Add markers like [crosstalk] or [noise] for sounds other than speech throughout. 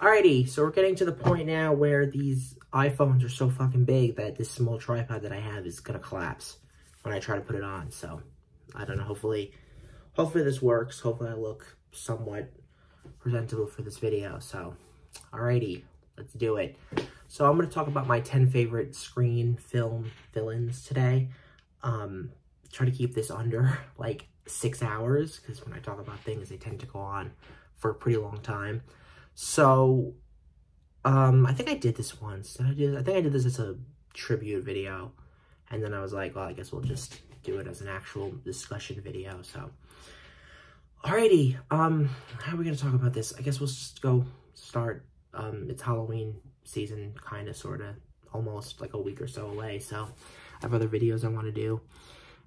Alrighty, so we're getting to the point now where these iPhones are so fucking big that this small tripod that I have is gonna collapse when I try to put it on. So, I don't know, hopefully, hopefully this works. Hopefully I look somewhat presentable for this video. So, alrighty, let's do it. So I'm gonna talk about my 10 favorite screen film villains today. Um, try to keep this under like six hours because when I talk about things, they tend to go on for a pretty long time. So, um, I think I did this once. Did I do this? I think I did this as a tribute video. And then I was like, well, I guess we'll just do it as an actual discussion video. So, alrighty. Um, how are we going to talk about this? I guess we'll just go start. Um, it's Halloween season, kind of, sort of, almost like a week or so away. So, I have other videos I want to do.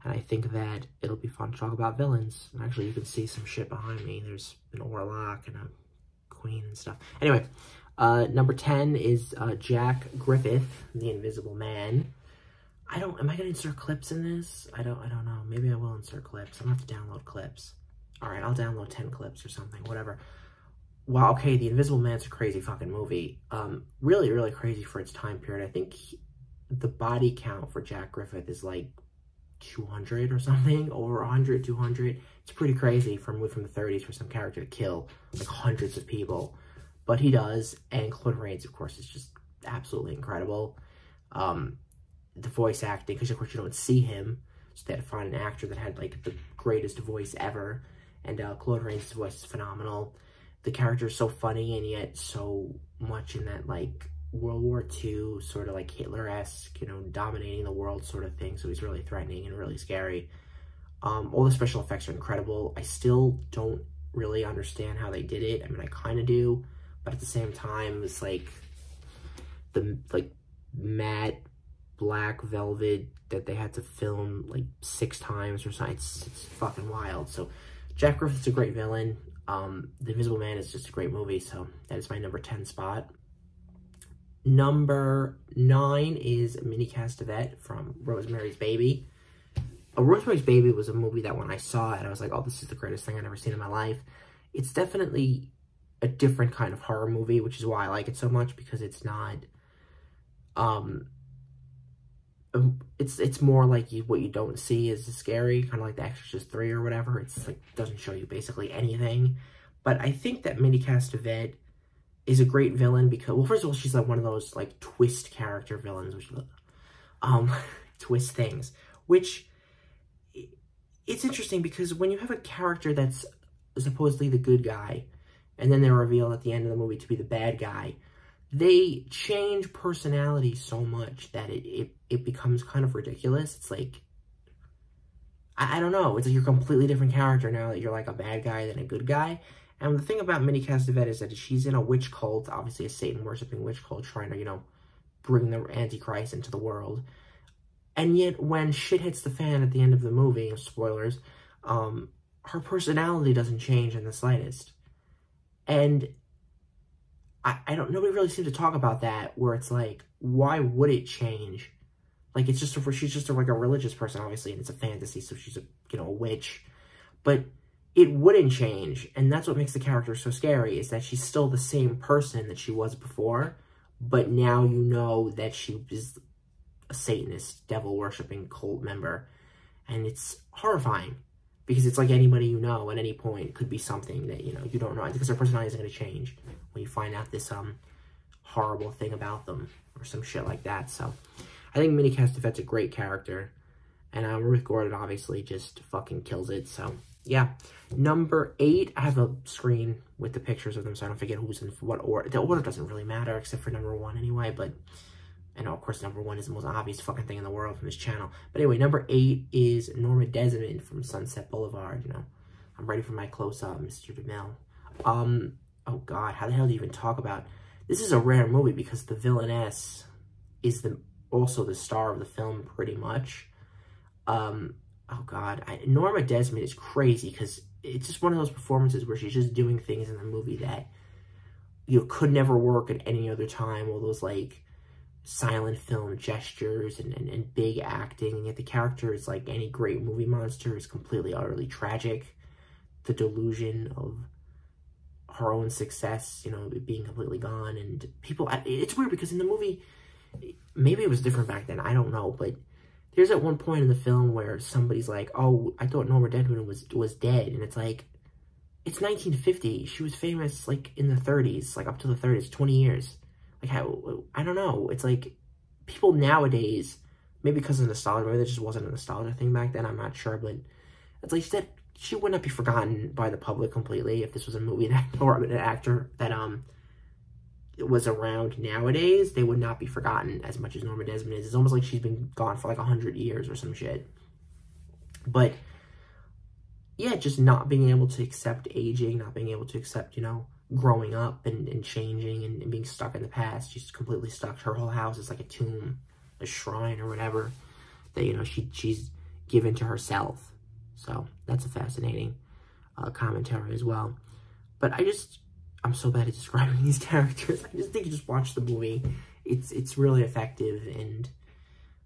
And I think that it'll be fun to talk about villains. Actually, you can see some shit behind me. There's an Orlok and a Queen and stuff. Anyway, uh, number 10 is uh, Jack Griffith, the Invisible Man. I don't, am I going to insert clips in this? I don't, I don't know. Maybe I will insert clips. I'm going to have to download clips. All right, I'll download 10 clips or something, whatever. Wow, okay, The Invisible Man's a crazy fucking movie. Um, really, really crazy for its time period. I think he, the body count for Jack Griffith is like 200 or something, over 100, 200. It's pretty crazy for a movie from the 30s for some character to kill like hundreds of people. But he does, and Claude of course, is just absolutely incredible. Um, the voice acting, because of course you don't see him, so they had to find an actor that had like the greatest voice ever. And uh, Claude voice is phenomenal. The character is so funny and yet so much in that like World War II, sort of like Hitler-esque, you know, dominating the world sort of thing. So he's really threatening and really scary. Um, all the special effects are incredible. I still don't really understand how they did it. I mean, I kind of do, but at the same time, it's like the like matte black velvet that they had to film like six times or something. It's, it's fucking wild. So Jack Griffith's a great villain. Um, the Invisible Man is just a great movie. So that is my number 10 spot. Number nine is Minnie Castevet from Rosemary's Baby. A Rosemary's Baby was a movie that when I saw it, I was like, oh, this is the greatest thing I've ever seen in my life. It's definitely a different kind of horror movie, which is why I like it so much, because it's not, um, um it's it's more like you, what you don't see is scary, kind of like The Exorcist 3 or whatever. It's like, doesn't show you basically anything. But I think that Minnie Castevet is a great villain because, well, first of all, she's like one of those like twist character villains, which, um, [laughs] twist things, which it's interesting because when you have a character that's supposedly the good guy, and then they're revealed at the end of the movie to be the bad guy, they change personality so much that it, it, it becomes kind of ridiculous. It's like, I, I don't know, it's like you're a completely different character now that you're like a bad guy than a good guy. And the thing about Minnie Castevet is that she's in a witch cult, obviously a Satan-worshipping witch cult, trying to, you know, bring the Antichrist into the world. And yet, when shit hits the fan at the end of the movie, spoilers, um, her personality doesn't change in the slightest. And I, I don't, nobody really seems to talk about that, where it's like, why would it change? Like, it's just, a, she's just a, like a religious person, obviously, and it's a fantasy, so she's a, you know, a witch. But it wouldn't change. And that's what makes the character so scary, is that she's still the same person that she was before, but now you know that she is a Satanist, devil-worshipping cult member. And it's horrifying, because it's like anybody you know at any point could be something that, you know, you don't know, because their personality isn't going to change when you find out this um horrible thing about them, or some shit like that. So, I think Minnie Castevet's a great character, and Ruth Gordon obviously just fucking kills it, so yeah. Number eight, I have a screen with the pictures of them so I don't forget who's in what order. The order doesn't really matter except for number one anyway, but, and of course number one is the most obvious fucking thing in the world from this channel. But anyway, number eight is Norma Desmond from Sunset Boulevard, you know. I'm ready for my close-up, Mr. DeMille. Um, oh god, how the hell do you even talk about, this is a rare movie because the villainess is the also the star of the film pretty much. Um, oh god, I, Norma Desmond is crazy because it's just one of those performances where she's just doing things in the movie that you know, could never work at any other time. All those like silent film gestures and, and, and big acting, and yet the character is like any great movie monster is completely utterly tragic. The delusion of her own success, you know, being completely gone. And people, it's weird because in the movie, maybe it was different back then. I don't know. But there's at one point in the film where somebody's like, oh, I thought Norma Desmond was, was dead. And it's like, it's 1950. She was famous like in the 30s, like up to the 30s, 20 years. Like how, I don't know. It's like people nowadays, maybe because of nostalgia, maybe there just wasn't a nostalgia thing back then. I'm not sure. But it's like that she would not be forgotten by the public completely if this was a movie [laughs] that, or an actor that um was around nowadays. They would not be forgotten as much as Norma Desmond is. It's almost like she's been gone for like a hundred years or some shit. But yeah, just not being able to accept aging, not being able to accept, you know, growing up and, and changing and, and being stuck in the past. She's completely stuck. Her whole house is like a tomb, a shrine or whatever that, you know, she she's given to herself. So that's a fascinating uh, commentary as well. But I just, I'm so bad at describing [laughs] these characters. I just think you just watch the movie. It's it's really effective and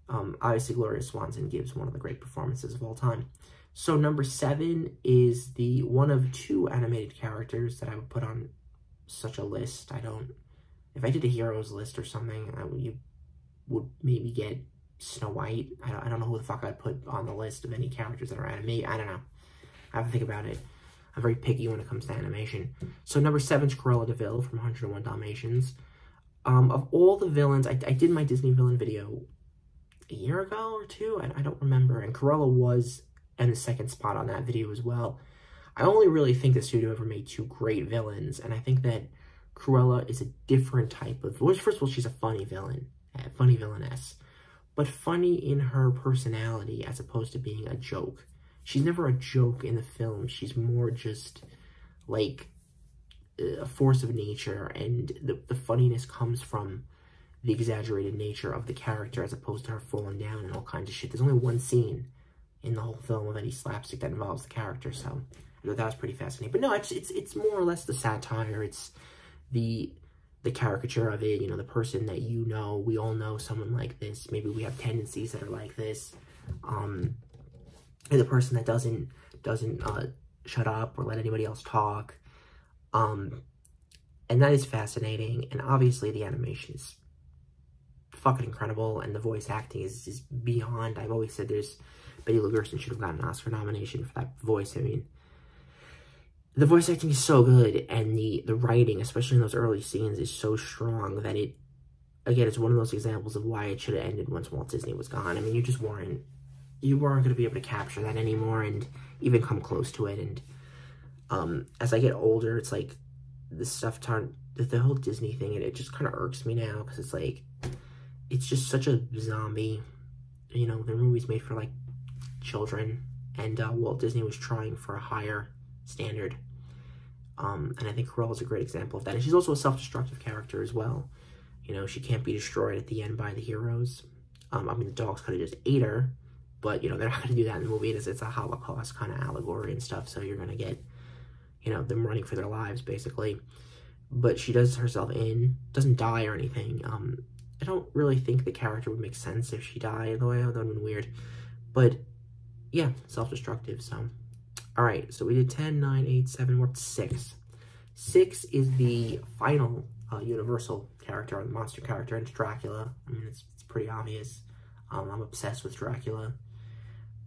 um, obviously Gloria Swanson gives one of the great performances of all time. So number seven is the one of two animated characters that I would put on such a list. I don't, if I did a heroes list or something, I would, you would maybe get Snow White. I don't, I don't know who the fuck I'd put on the list of any characters that are animated. I don't know. I have to think about it. I'm very picky when it comes to animation. So number seven is Cruella de Vil from 101 Dalmatians. Um, of all the villains, I, I did my Disney villain video a year ago or two. I, I don't remember. And Cruella was and the second spot on that video as well. I only really think the studio ever made two great villains, and I think that Cruella is a different type of... Well, first of all, she's a funny villain, a funny villainess, but funny in her personality as opposed to being a joke. She's never a joke in the film. She's more just like a force of nature, and the, the funniness comes from the exaggerated nature of the character as opposed to her falling down and all kinds of shit. There's only one scene in the whole film of any slapstick that involves the character. So I thought that was pretty fascinating. But no, it's it's it's more or less the satire. It's the the caricature of it. You know, the person that you know. We all know someone like this. Maybe we have tendencies that are like this. Um, and the person that doesn't doesn't uh, shut up or let anybody else talk. Um, and that is fascinating. And obviously, the animation is fucking incredible, and the voice acting is, is beyond. I've always said there's Betty Gerson should have gotten an Oscar nomination for that voice. I mean, the voice acting is so good, and the, the writing, especially in those early scenes, is so strong that it, again, it's one of those examples of why it should have ended once Walt Disney was gone. I mean, you just weren't, you weren't going to be able to capture that anymore and even come close to it. And um, as I get older, it's like, the stuff turned, the, the whole Disney thing, and it just kind of irks me now, because it's like, it's just such a zombie, you know, they're movies made for, like, children, and uh, Walt Disney was trying for a higher standard. Um, and I think Cruella is a great example of that. And she's also a self-destructive character as well. You know, she can't be destroyed at the end by the heroes. Um, I mean, the dogs could have just ate her, but, you know, they're not going to do that in the movie. It's, it's a Holocaust kind of allegory and stuff, so you're going to get, you know, them running for their lives, basically. But she does herself in, doesn't die or anything. Um, I don't really think the character would make sense if she died, though that would have been weird. But yeah, self-destructive, so. All right, so we did 10, 9, 8, 7, we're up to 6. 6 is the final uh, Universal character, or the monster character, and it's Dracula. I mean, it's, it's pretty obvious. Um, I'm obsessed with Dracula.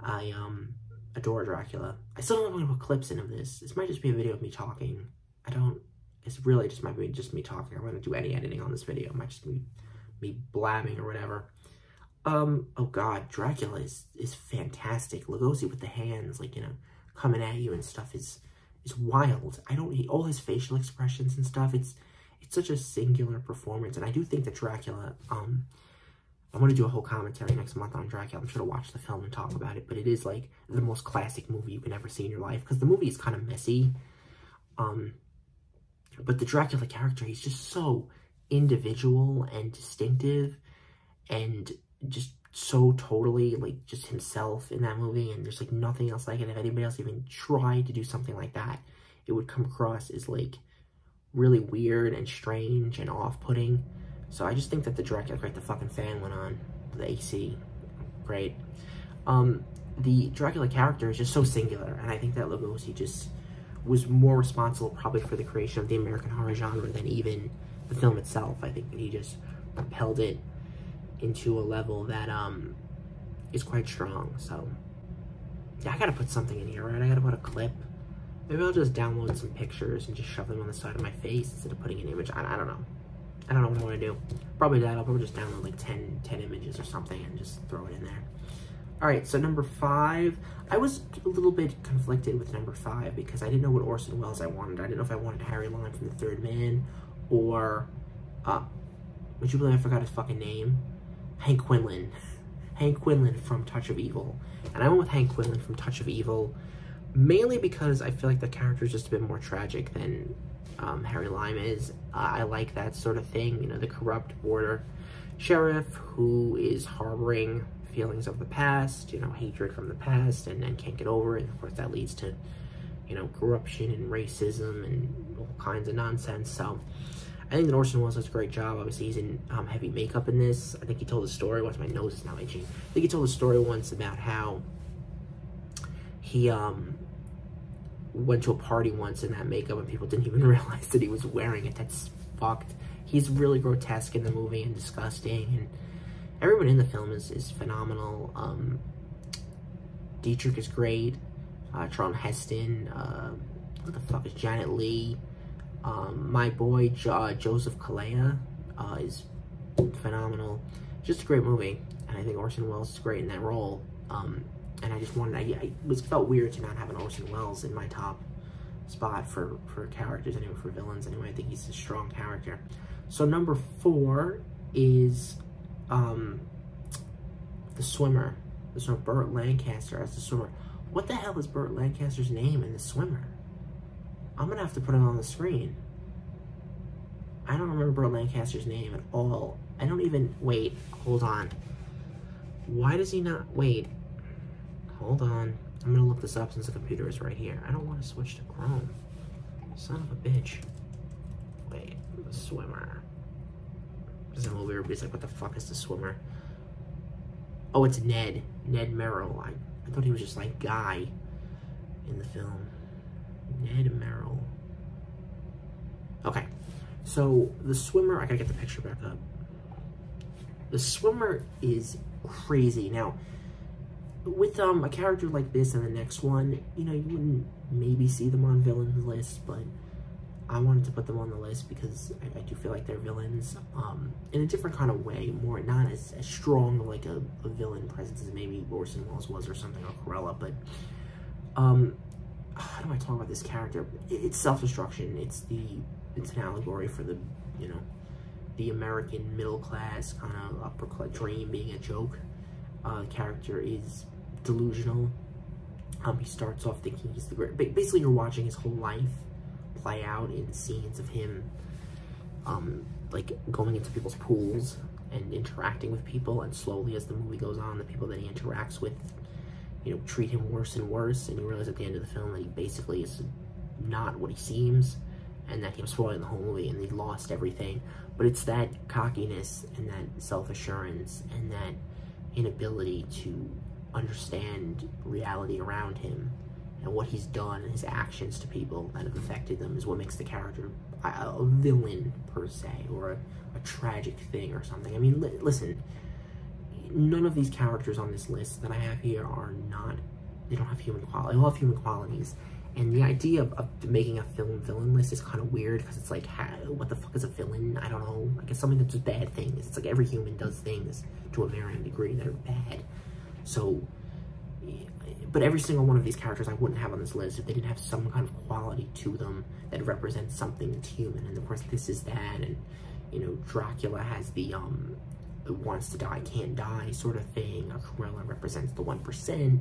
I um adore Dracula. I still don't going to put clips in of this. This might just be a video of me talking. I don't, it's really just might be just me talking. I'm to do any editing on this video. It might just be me blabbing or whatever. Um, oh god, Dracula is, is fantastic. Lugosi with the hands, like, you know, coming at you and stuff is, is wild. I don't, all his facial expressions and stuff, it's, it's such a singular performance. And I do think that Dracula, um, I'm going to do a whole commentary next month on Dracula. I'm sure to watch the film and talk about it, but it is like the most classic movie you can ever see in your life because the movie is kind of messy. Um, but the Dracula character, he's just so individual and distinctive and just so totally like just himself in that movie and there's like nothing else like it. If anybody else even tried to do something like that, it would come across as like really weird and strange and off-putting. So I just think that the Dracula, great, the fucking fan went on, the AC, great. Um, the Dracula character is just so singular, and I think that Lugosi just was more responsible probably for the creation of the American horror genre than even the film itself. I think that he just propelled it into a level that um is quite strong. So yeah, I gotta put something in here, right? I gotta put a clip. Maybe I'll just download some pictures and just shove them on the side of my face instead of putting an image. I, I don't know. I don't know what I want to do. Probably that. I'll probably just download like 10, 10 images or something and just throw it in there. All right, so number five, I was a little bit conflicted with number five because I didn't know what Orson Welles I wanted. I didn't know if I wanted Harry Lime from The Third Man or, uh, would you believe I forgot his fucking name? Hank Quinlan. [laughs] Hank Quinlan from Touch of Evil. And I went with Hank Quinlan from Touch of Evil mainly because I feel like the character is just a bit more tragic than um, Harry Lime is. Uh, I like that sort of thing, you know, the corrupt border sheriff who is harboring feelings of the past, you know, hatred from the past, and then can't get over it. Of course, that leads to, you know, corruption and racism and all kinds of nonsense. So, I think that Orson Welles does a great job. Obviously, he's in um, heavy makeup in this. I think he told a story once. My nose is now itching. I think he told a story once about how he um went to a party once in that makeup and people didn't even [laughs] realize that he was wearing it. That's fucked. He's really grotesque in the movie and disgusting and everyone in the film is, is phenomenal. Um, Dietrich is great. Uh, Charlton Heston. Uh, what the fuck is Janet Leigh? Um, my boy jo Joseph Calleia uh, is phenomenal. Just a great movie, and I think Orson Welles is great in that role. Um, and I just wanted, I, I was felt weird to not have an Orson Welles in my top spot for for characters anyway, for villains anyway. I think he's a strong character. So number four is um, the swimmer. The swimmer, Burt Lancaster as the swimmer. What the hell is Burt Lancaster's name in the swimmer? I'm gonna have to put it on the screen. I don't remember Burt Lancaster's name at all. I don't even, wait, hold on. Why does he not, wait, hold on. I'm gonna look this up since the computer is right here. I don't wanna switch to Chrome. Son of a bitch. Wait, the swimmer. There's a movie where everybody's like, what the fuck is the swimmer? Oh, it's Ned. Ned Merrill. I, I thought he was just like Guy in the film. Ned Merrill. Okay. So, the swimmer, I gotta get the picture back up. The swimmer is crazy. Now, with um a character like this and the next one, you know, you wouldn't maybe see them on villains list, but I wanted to put them on the list because I, I, do feel like they're villains um, in a different kind of way, more not as, as strong like a, a, villain presence as maybe Orson Welles was or something or Cruella, but um, how do I talk about this character? It, it's self-destruction. It's the it's an allegory for the you know the American middle class kind of upper class dream being a joke. Uh, character is delusional. Um, he starts off thinking he's the great. Basically, you're watching his whole life play out in scenes of him um, like going into people's pools and interacting with people and slowly as the movie goes on the people that he interacts with you know treat him worse and worse and you realize at the end of the film that he basically is not what he seems and that he was spoiling the whole movie and he lost everything but it's that cockiness and that self-assurance and that inability to understand reality around him and what he's done and his actions to people that have affected them is what makes the character a, a villain per se or a, a, tragic thing or something. I mean, li listen, none of these characters on this list that I have here are not, they don't have human quality. They all have human qualities. And the idea of, of making a film villain list is kind of weird because it's like, how, what the fuck is a villain? I don't know. I guess something that's just bad things. It's like every human does things to a varying degree that are bad. So but every single one of these characters I wouldn't have on this list if they didn't have some kind of quality to them that represents something that's human. And of course, this is that. And, you know, Dracula has the, um, wants to die, can't die sort of thing. Cruella represents the 1%.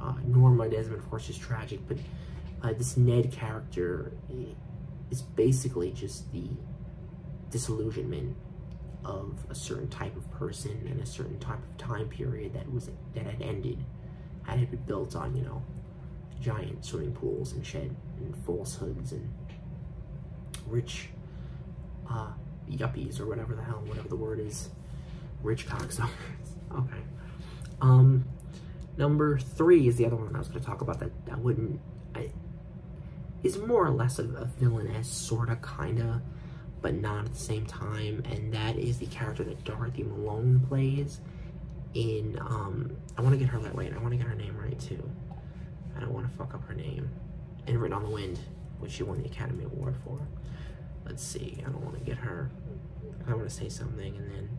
Uh, Norma Desmond, of course, is tragic. But uh, this Ned character is basically just the disillusionment of a certain type of person and a certain type of time period that was that had ended had it been built on, you know, giant swimming pools and shed and falsehoods and rich uh, yuppies or whatever the hell, whatever the word is, rich cocksuckers. [laughs] okay. Um, number three is the other one I was going to talk about that I wouldn't, I, is more or less of a villainess, sorta, kinda, but not at the same time, and that is the character that Dorothy Malone plays in, um, I want to get her that right, I want to get her name right, too. I don't want to fuck up her name. In Written on the Wind, which she won the Academy Award for. Let's see, I don't want to get her, I want to say something, and then,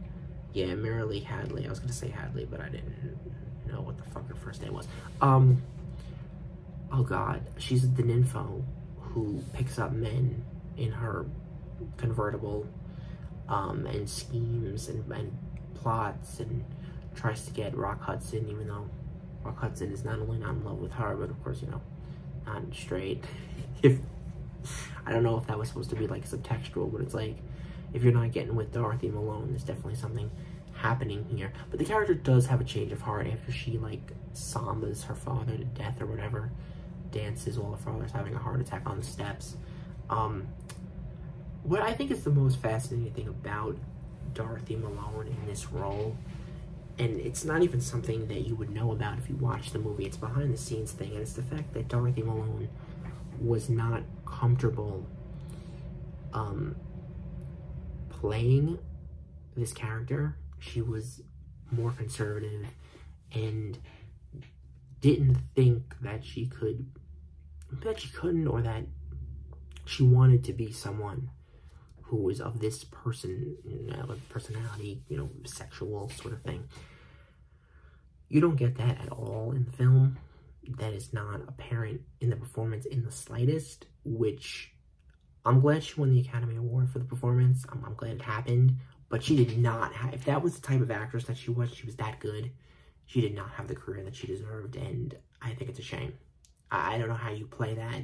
yeah, Marylee Hadley, I was going to say Hadley, but I didn't know what the fuck her first name was. Um, oh god, she's the nympho who picks up men in her convertible um, and schemes and, and plots and tries to get Rock Hudson, even though Rock Hudson is not only not in love with her, but of course, you know, not straight. [laughs] if I don't know if that was supposed to be like subtextual, but it's like if you're not getting with Dorothy Malone, there's definitely something happening here. But the character does have a change of heart after she like sambas her father to death or whatever, dances while her father's having a heart attack on the steps. Um, what I think is the most fascinating thing about Dorothy Malone in this role, and it's not even something that you would know about if you watch the movie, it's behind the scenes thing, and it's the fact that Dorothy Malone was not comfortable um, playing this character she was more conservative and didn't think that she could that she couldn't or that she wanted to be someone who was of this person you know, personality you know sexual sort of thing. You don't get that at all in the film. That is not apparent in the performance in the slightest which i'm glad she won the academy award for the performance. I'm, I'm glad it happened. But she did not have, if that was the type of actress that she was, she was that good, she did not have the career that she deserved, and I think it's a shame. I, don't know how you play that.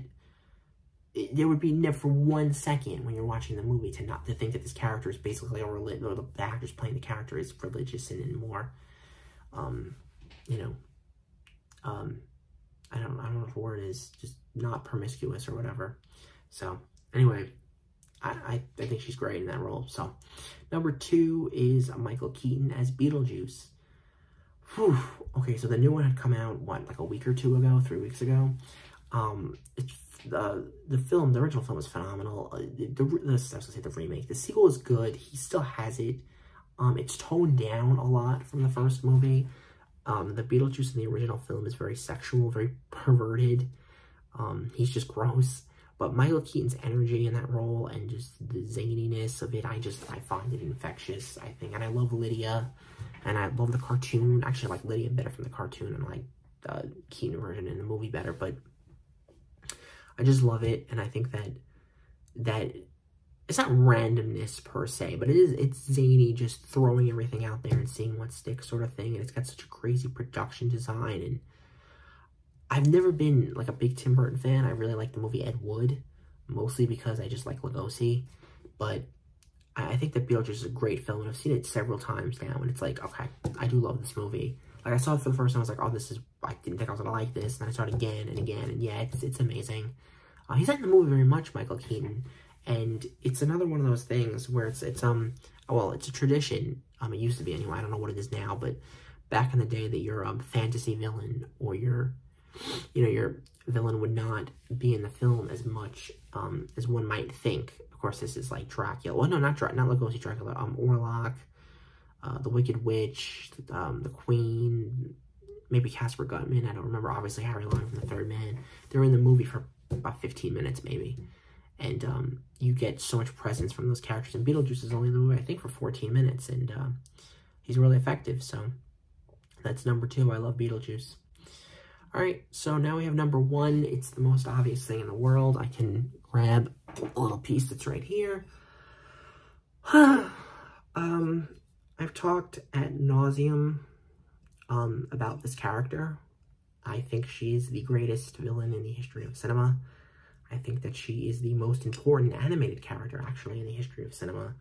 It, there would be never for one second when you're watching the movie to not to think that this character is basically a religious, or the actor's playing the character is religious and, and more, um, you know, um, I don't, I don't know what the word is, just not promiscuous or whatever. So, anyway, I, I, I think she's great in that role. So, number two is Michael Keaton as Beetlejuice. Whew. Okay, so the new one had come out, what, like a week or two ago, three weeks ago? Um, it's, the the film, the original film was phenomenal. Uh, the, the, the, I was gonna say the remake. The sequel is good. He still has it. Um, it's toned down a lot from the first movie. Um, the Beetlejuice in the original film is very sexual, very perverted. Um, he's just gross. But Michael Keaton's energy in that role and just the zaniness of it, I just, I find it infectious, I think. And I love Lydia, and I love the cartoon. Actually, I like Lydia better from the cartoon and like the Keaton version in the movie better, but I just love it. And I think that, that it's not randomness per se, but it is, it's zany, just throwing everything out there and seeing what sticks sort of thing. And it's got such a crazy production design and I've never been like a big Tim Burton fan. I really like the movie Ed Wood, mostly because I just like Lugosi. But I, I think that Beetlejuice is a great film, and I've seen it several times now, and it's like, okay, I do love this movie. Like, I saw it for the first time, I was like, oh, this is, I didn't think I was gonna like this, and I saw it again and again, and yeah, it's, it's amazing. Uh, he's not in the movie very much, Michael Keaton, and it's another one of those things where it's, it's, um, well, it's a tradition, um, it used to be anyway, I don't know what it is now, but back in the day that you're um, fantasy villain, or you're you know, your villain would not be in the film as much um, as one might think. Of course, this is like Dracula. Well, no, not Dracula, not Lugosi Dracula. Um, Orlok, uh, the Wicked Witch, um, the Queen, maybe Casper Gutman. I don't remember. Obviously, Harry Long from The Third Man. They're in the movie for about 15 minutes, maybe. And um, you get so much presence from those characters. And Beetlejuice is only in the movie, I think, for 14 minutes. And uh, he's really effective. So that's number two. I love Beetlejuice. All right, so now we have number one. It's the most obvious thing in the world. I can grab a little piece that's right here. [sighs] um, I've talked at nauseum um, about this character. I think she's the greatest villain in the history of cinema. I think that she is the most important animated character, actually, in the history of cinema.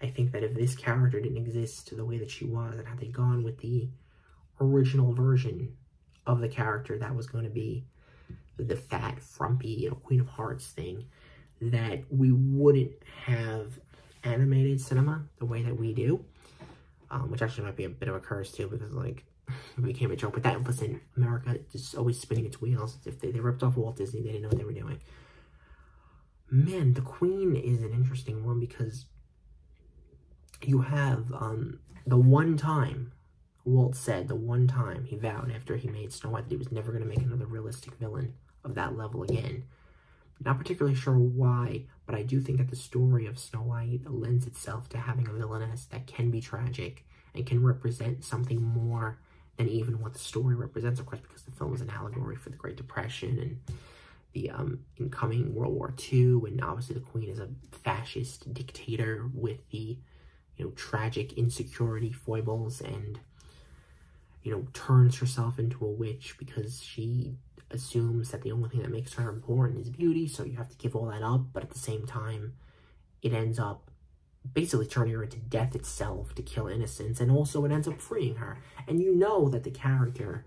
I think that if this character didn't exist the way that she was, and had they gone with the original version of the character that was going to be the fat, frumpy, you know, Queen of Hearts thing, that we wouldn't have animated cinema the way that we do, um, which actually might be a bit of a curse too, because like, [laughs] it became a joke, but that, listen, America just always spinning its wheels. If they, they ripped off Walt Disney, they didn't know what they were doing. man, the Queen is an interesting one because you have um, the one time Walt said, the one time he vowed after he made Snow White that he was never going to make another realistic villain of that level again. Not particularly sure why, but I do think that the story of Snow White lends itself to having a villainess that can be tragic and can represent something more than even what the story represents, of course, because the film is an allegory for the Great Depression and the um, incoming World War II, and obviously the Queen is a fascist dictator with the, you know, tragic insecurity foibles and, you know, turns herself into a witch because she assumes that the only thing that makes her important is beauty, so you have to give all that up, but at the same time, it ends up basically turning her into death itself to kill innocents, and also it ends up freeing her. And you know that the character,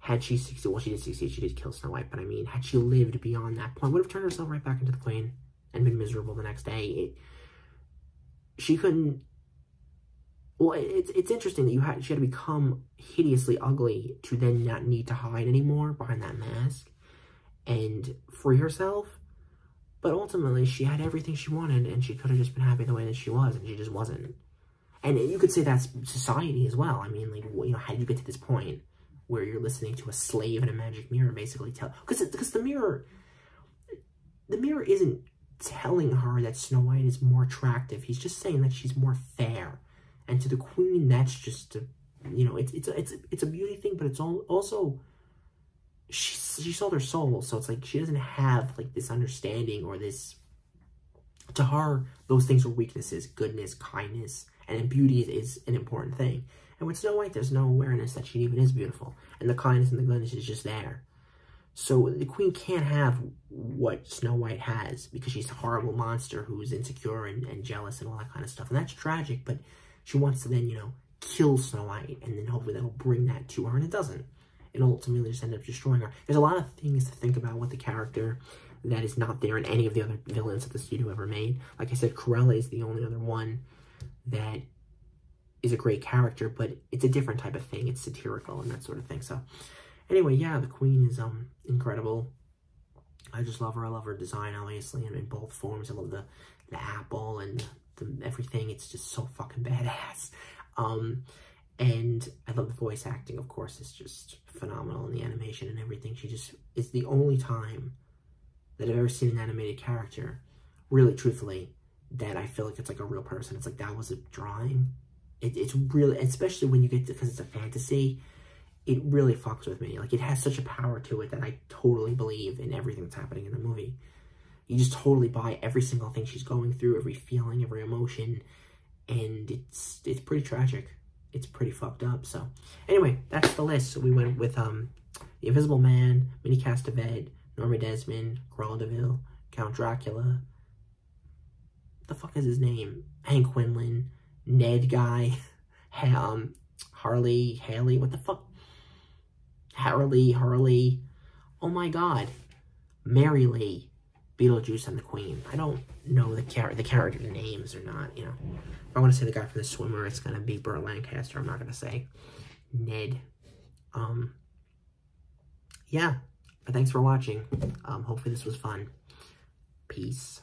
had she succeeded, well, she did succeed, she did kill Snow White, but I mean, had she lived beyond that point, would have turned herself right back into the Queen and been miserable the next day. It, she couldn't well, it's it's interesting that you had she had to become hideously ugly to then not need to hide anymore behind that mask and free herself. But ultimately, she had everything she wanted, and she could have just been happy the way that she was, and she just wasn't. And you could say that's society as well. I mean, like, you know, how did you get to this point where you're listening to a slave in a magic mirror basically tell? Because because the mirror, the mirror isn't telling her that Snow White is more attractive. He's just saying that she's more fair and to the queen, that's just a, you know, it's it's a, it's it's a beauty thing, but it's all also she she sold her soul, so it's like she doesn't have like this understanding or this. To her, those things are weaknesses: goodness, kindness, and beauty is, is an important thing. And with Snow White, there's no awareness that she even is beautiful, and the kindness and the goodness is just there. So the queen can't have what Snow White has because she's a horrible monster who's insecure and, and jealous and all that kind of stuff. And that's tragic, but she wants to then, you know, kill Snow White, and then hopefully that'll bring that to her, and it doesn't. It ultimately just end up destroying her. There's a lot of things to think about with the character that is not there in any of the other villains that the studio ever made. Like I said, Cruella is the only other one that is a great character, but it's a different type of thing. It's satirical and that sort of thing. So anyway, yeah, the Queen is um incredible. I just love her. I love her design, obviously, and in both forms. I love the, the apple and the, everything. It's just so fucking badass. Um, and I love the voice acting, of course, it's just phenomenal, in the animation and everything. She just, it's the only time that I've ever seen an animated character, really truthfully, that I feel like it's like a real person. It's like that was a drawing. It, it's really, especially when you get to, because it's a fantasy, it really fucks with me. Like, it has such a power to it that I totally believe in everything that's happening in the movie you just totally buy every single thing she's going through, every feeling, every emotion, and it's it's pretty tragic. It's pretty fucked up. So anyway, that's the list. So we went with um The Invisible Man, Minnie Castevet, Norma Desmond, Cruella de Vil, Count Dracula. The fuck is his name? Hank Quinlan, Ned guy, [laughs] um, Harley, Haley, what the fuck? Harley, Harley. Oh my god. Mary Lee. Beetlejuice and the Queen. I don't know the char the character names or not, you know. If I want to say the guy from The Swimmer, it's going to be Burt Lancaster. I'm not going to say Ned. Um, yeah. But thanks for watching. Um, hopefully this was fun. Peace.